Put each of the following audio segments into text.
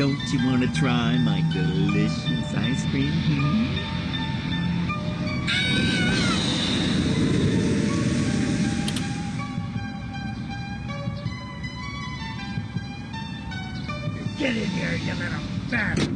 Don't you want to try my delicious ice cream? Hmm? Get in here, you little bastard!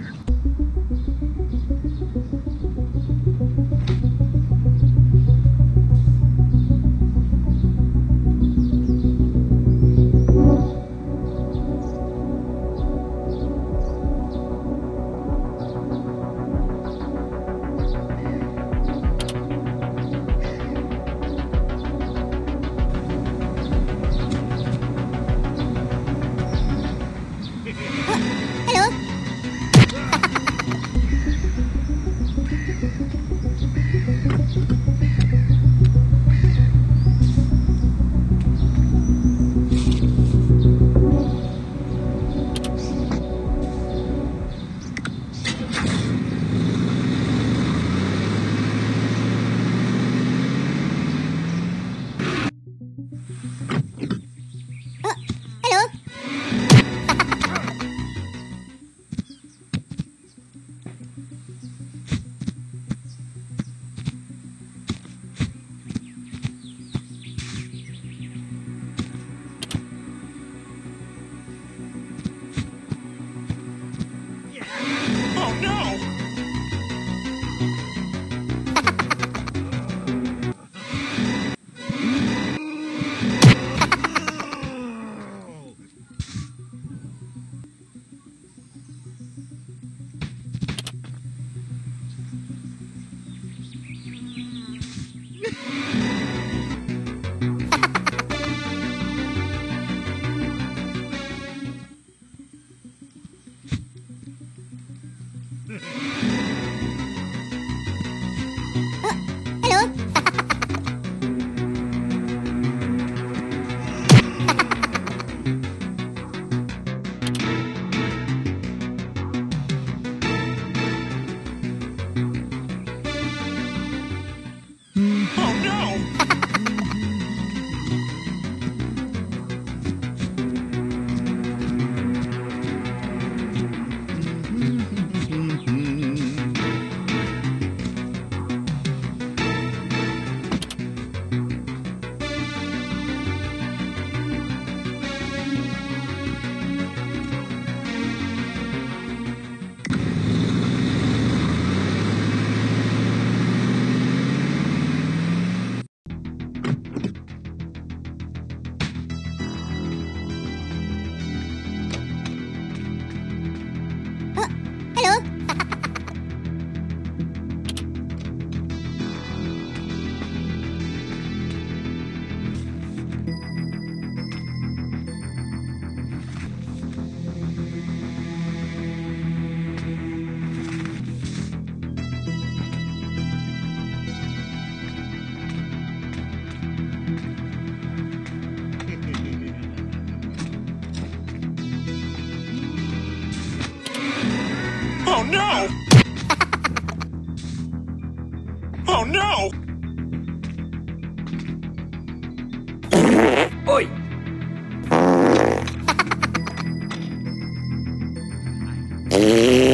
Yeah.